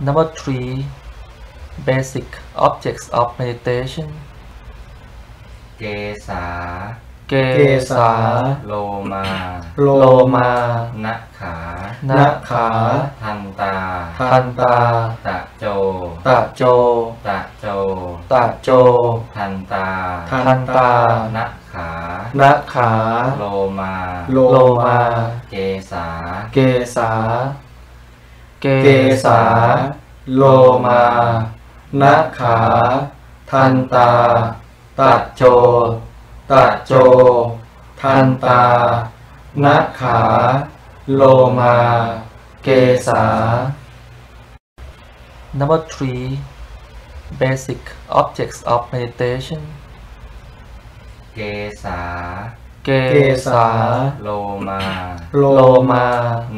Number three, basic objects of meditation. เกสาเกสาโลมาโลมานะขานาขาทันตาทันตาตะโจตะโจตะโจตะโจ ทันตาทันตานะขานาขาโลมาโลมา เกสาเกสา เกสา โลมานาขา ทันตาตะโจตะโจ ทันตานาขา โลมา เกสา Number three, basic objects of meditation. เกสา เกสาโลมา โลมา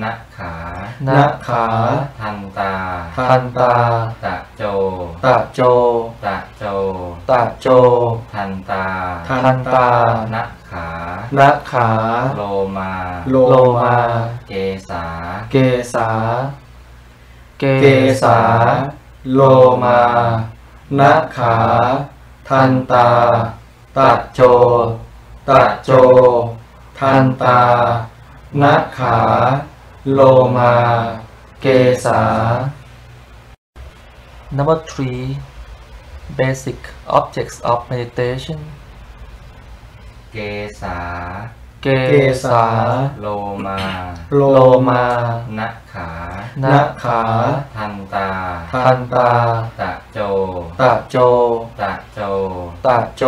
นะขานาขาทันตา ทันตา ตะโจ ตะโจ ตะโจ ตะโจ ทันตา ทันตานะขานาขา โลมา โลมา เกสา เกสา เกสา โลมานาขา ทันตา ตะโจ ตะโจ ทันตานาขา โลมา เกษา Number three, basic objects of meditation. เกษา เกสาโลมาโลมานะขานาขา ทันตา ทันตา ตะโจ ตะโจ ตะโจ ตะโจ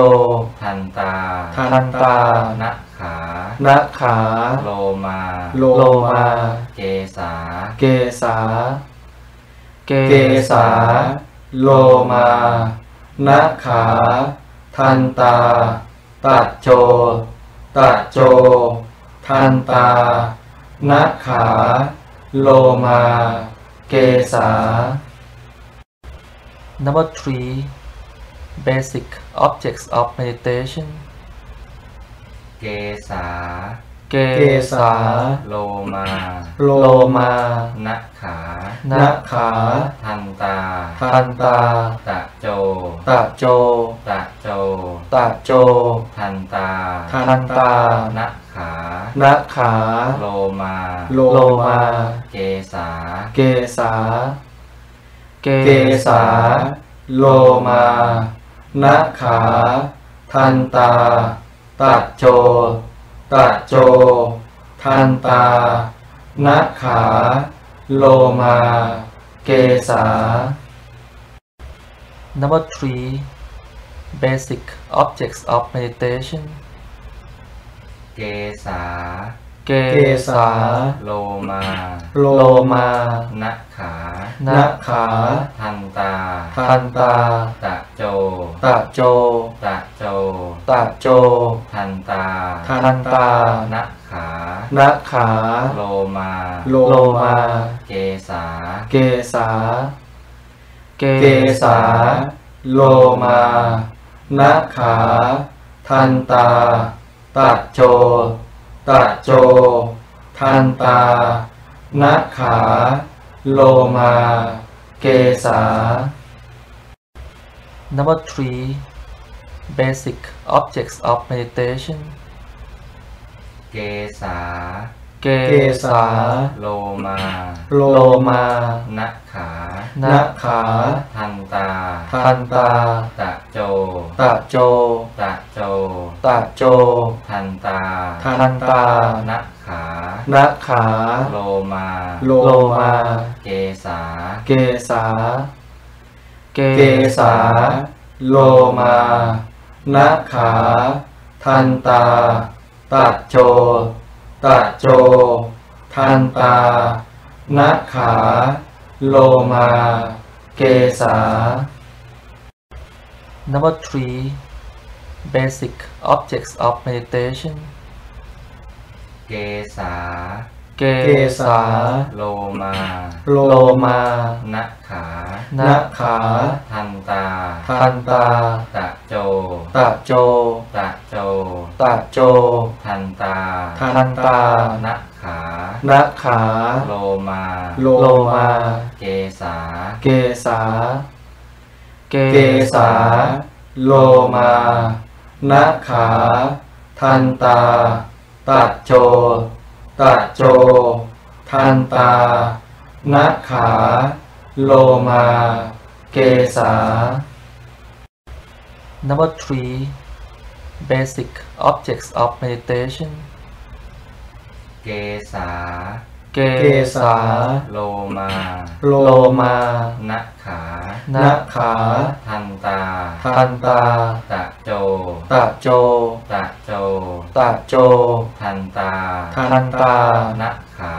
ทันตา ทันตานะขานาขา โลมา โลมา เกสา เกสา เกสา โลมานาขา ทันตา ตะโจ ตะโจ ทันตานาขา โลมา เกสา Number three, basic objects of meditation. เกสาเกสาโลมา โลมานะขานาขาทันตา ทันตา ตะโจ ตะโจ ตะโจ ตะโจ ทันตา ทันตานะขานาขา โลมา โลมา เกสาเกสาเกสาโลมานาขา ทันตา ตะโจ ตะโจ ทันตา นาขา โลมา เกสา Number three, basic objects of meditation. เกสาเกสาโลมา โลมานะขานาขา ทันตา ทันตา ตะโจ ตะโจ ตะโจ ตะโจ ทันตา ทันตานะ ขานาขา โลมา โลมา เกสาเกสาเกสาโลมานาขา ทันตาตะโจตะโจ ทันตานาขา โลมา เกสา Number three, basic objects of meditation. เกสาเกสาโลมา โลมานะขานาขา ทันตา ทันตา ตะโจ ตะโจ ตะโจ ตะโจ ทันตา ทันตานะขานาขา โลมา โลมา เกสาเกสาเกสาโลมานาขา ทันตา ตะโจตะโจ ทันตานาขา โลมา เกสา Number three, basic objects of meditation. เกสา เกสาโลมาโลมานะขานาขาทันตาทันตาตะโจตะโจตะโจตะโจ ทันตาทันตานะขขานักขาโลมาโลมา เกษาเกษาเกษาโลมานักขา ทันตาตัดโจ ตัดโจ ทันตานักขา โลมา เกษา Number three, basic objects of meditation. เกษา เกษาโลมาโลมานะขานักขา ทันตา ทันตา ตะโจ ตะโจ ตะโจ ตะโจ ทันตา ทันตานะขา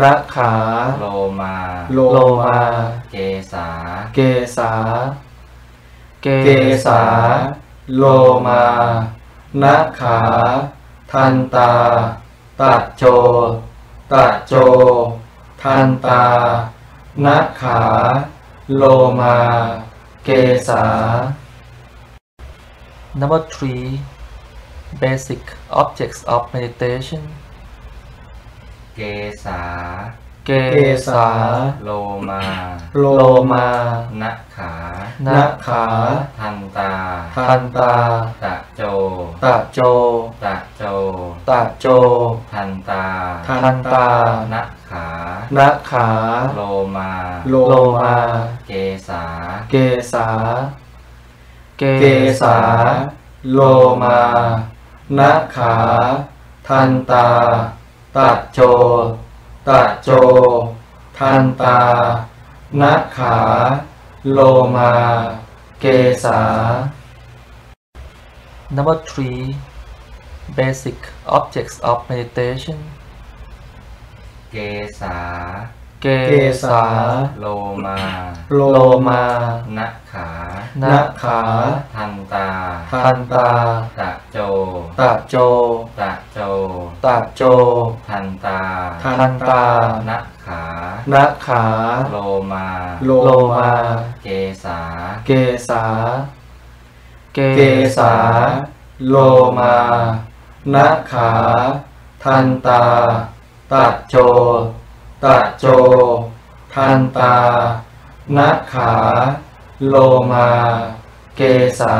นักขา โลมา โลมา เกษาเกษาเกษาโลมานักขา ทันตาตัดโจ ตัดโจ ทันตา นักขา โลมา เกษา Number three, basic objects of meditation. เกษา เกเกษา โลมา โลมานะขา นักขา ทันตา ทันตาตะ โจ ตะโจ ตะโจ ตะโจ ทันตา ทันตานะขานักขา โลมา โลมา เกษา เกษา เกษา โลมานักขา ทันตาตัดโจตัดโจ ทันตานักขา โลมา เกษา Number three, basic objects of meditation. เกษาเกเกษาโลมาโลมานะขานันักกขา ทันตา ทันตา ตะโจ ตะโจ ตะโจ ตะโจ ทันตา ทันตานะขานักขา โลมา โลมา เกษาเกษา เกษาโลมา นักขา ทันตา ตัดโจ ตัดโจ ทันตา นักขา โลมา เกษา